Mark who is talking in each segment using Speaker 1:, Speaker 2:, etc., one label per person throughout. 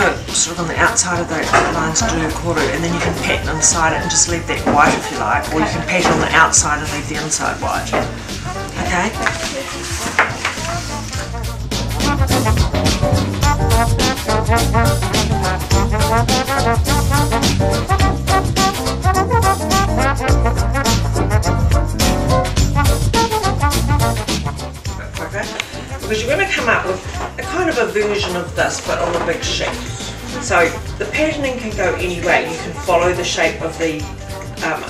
Speaker 1: just sort of on the outside of the lines do a koru and then you can pattern inside it and just leave that white if you like or you can pattern on the outside and leave the inside white. Okay? Because you're come up with a kind of a version of this but on a big sheet. So the patterning can go any way. You can follow the shape of the um,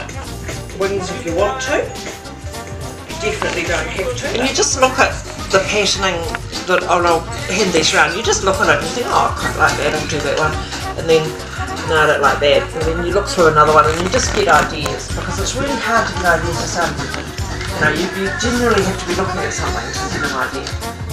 Speaker 1: wings if you want to. You definitely don't have to. And you just look at the patterning that, oh no, hand these around. You just look at it and think, oh, I quite like that, I'll do that one. And then no, I don't like that. And then you look through another one and you just get ideas because it's really hard to get ideas for some. You know, you, you generally have to be looking at something to get an idea.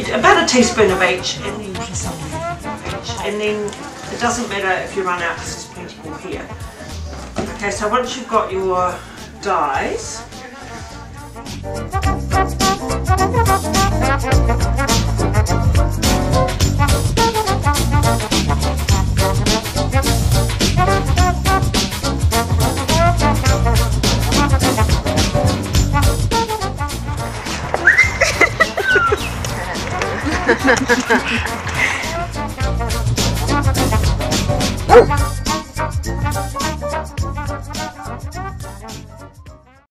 Speaker 1: About a teaspoon of each, and then each, and then it doesn't matter if you run out because there's plenty more here. Okay, so once you've got your dyes. Oh.